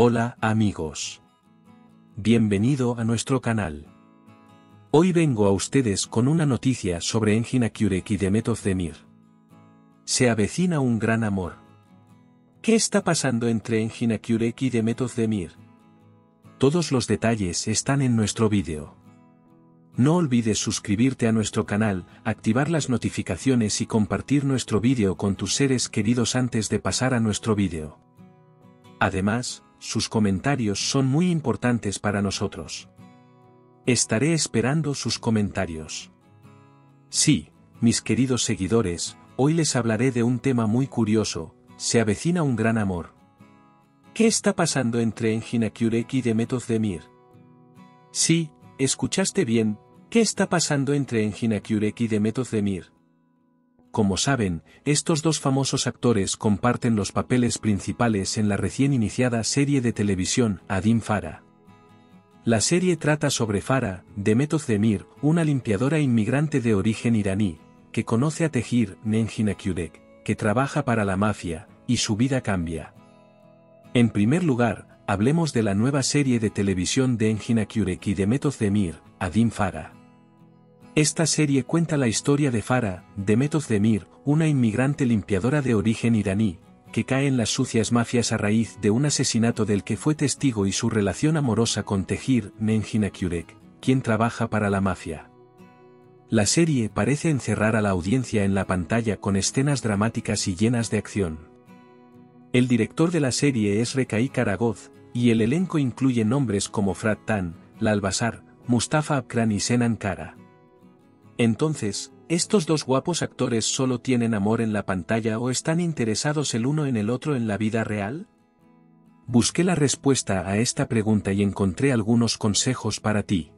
Hola amigos. Bienvenido a nuestro canal. Hoy vengo a ustedes con una noticia sobre Engina Kurek y Demetov Demir. Se avecina un gran amor. ¿Qué está pasando entre Engina Kurek y Demetov Demir? Todos los detalles están en nuestro vídeo. No olvides suscribirte a nuestro canal, activar las notificaciones y compartir nuestro vídeo con tus seres queridos antes de pasar a nuestro vídeo. Además, sus comentarios son muy importantes para nosotros. Estaré esperando sus comentarios. Sí, mis queridos seguidores, hoy les hablaré de un tema muy curioso, se avecina un gran amor. ¿Qué está pasando entre Engina Kurek y Demetov Demir? Sí, escuchaste bien, ¿qué está pasando entre Engina Kurek y Demetov Demir? Como saben, estos dos famosos actores comparten los papeles principales en la recién iniciada serie de televisión Adim Farah. La serie trata sobre Farah, Demetov Demir, una limpiadora inmigrante de origen iraní, que conoce a Tejir Nenjina Kurek, que trabaja para la mafia, y su vida cambia. En primer lugar, hablemos de la nueva serie de televisión de Engina Kurek y Demetov Demir, Adim Farah. Esta serie cuenta la historia de Farah, Demetov Demir, una inmigrante limpiadora de origen iraní, que cae en las sucias mafias a raíz de un asesinato del que fue testigo y su relación amorosa con Tejir Menjina Kurek, quien trabaja para la mafia. La serie parece encerrar a la audiencia en la pantalla con escenas dramáticas y llenas de acción. El director de la serie es Rekai Karagoz, y el elenco incluye nombres como Frat Tan, Lalbasar, Mustafa Abkran y Senan Kara. Entonces, ¿estos dos guapos actores solo tienen amor en la pantalla o están interesados el uno en el otro en la vida real? Busqué la respuesta a esta pregunta y encontré algunos consejos para ti.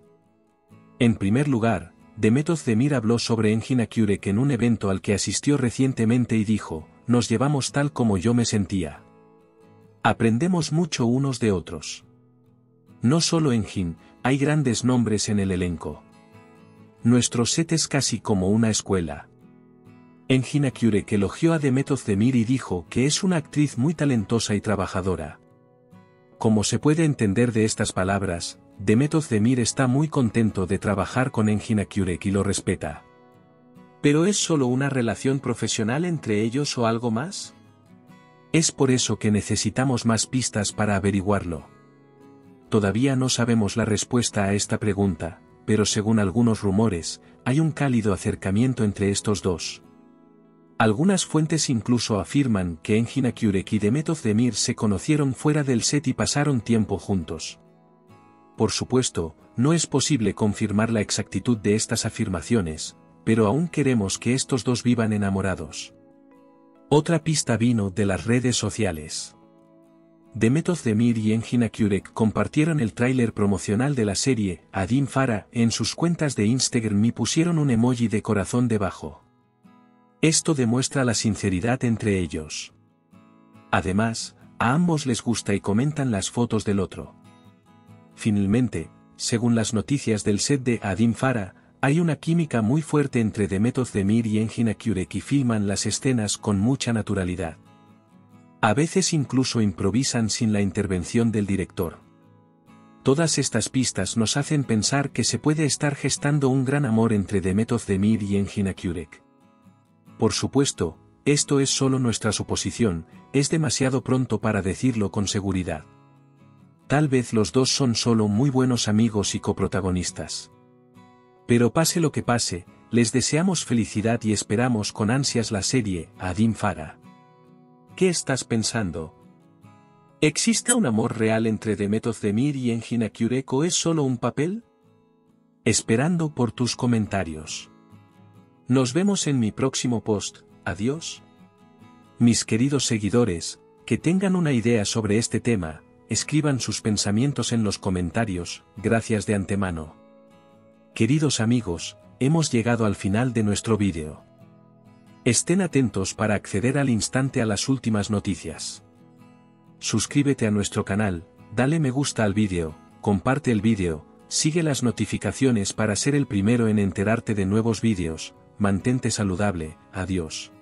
En primer lugar, Demetov Demir habló sobre Engina Kurek en un evento al que asistió recientemente y dijo, nos llevamos tal como yo me sentía. Aprendemos mucho unos de otros. No solo Engin, hay grandes nombres en el elenco. Nuestro set es casi como una escuela. Engina Kurek elogió a Demetov Demir y dijo que es una actriz muy talentosa y trabajadora. Como se puede entender de estas palabras, Demetov Demir está muy contento de trabajar con Engina Kurek y lo respeta. ¿Pero es solo una relación profesional entre ellos o algo más? Es por eso que necesitamos más pistas para averiguarlo. Todavía no sabemos la respuesta a esta pregunta, pero según algunos rumores, hay un cálido acercamiento entre estos dos. Algunas fuentes incluso afirman que Engina Kurek y Demetov Demir se conocieron fuera del set y pasaron tiempo juntos. Por supuesto, no es posible confirmar la exactitud de estas afirmaciones, pero aún queremos que estos dos vivan enamorados. Otra pista vino de las redes sociales. Demetov Demir y Engina Kurek compartieron el tráiler promocional de la serie, Adim Farah, en sus cuentas de Instagram y pusieron un emoji de corazón debajo. Esto demuestra la sinceridad entre ellos. Además, a ambos les gusta y comentan las fotos del otro. Finalmente, según las noticias del set de Adim Farah, hay una química muy fuerte entre Demetov Demir y Engina Kurek y filman las escenas con mucha naturalidad. A veces incluso improvisan sin la intervención del director. Todas estas pistas nos hacen pensar que se puede estar gestando un gran amor entre Demetov Demir y Engina Kurek. Por supuesto, esto es solo nuestra suposición, es demasiado pronto para decirlo con seguridad. Tal vez los dos son solo muy buenos amigos y coprotagonistas. Pero pase lo que pase, les deseamos felicidad y esperamos con ansias la serie, Adim Farah. ¿Qué estás pensando? ¿Existe un amor real entre Demetov Demir y Engina Kurek o es solo un papel? Esperando por tus comentarios. Nos vemos en mi próximo post, adiós. Mis queridos seguidores, que tengan una idea sobre este tema, escriban sus pensamientos en los comentarios, gracias de antemano. Queridos amigos, hemos llegado al final de nuestro vídeo. Estén atentos para acceder al instante a las últimas noticias. Suscríbete a nuestro canal, dale me gusta al vídeo, comparte el vídeo, sigue las notificaciones para ser el primero en enterarte de nuevos vídeos, mantente saludable, adiós.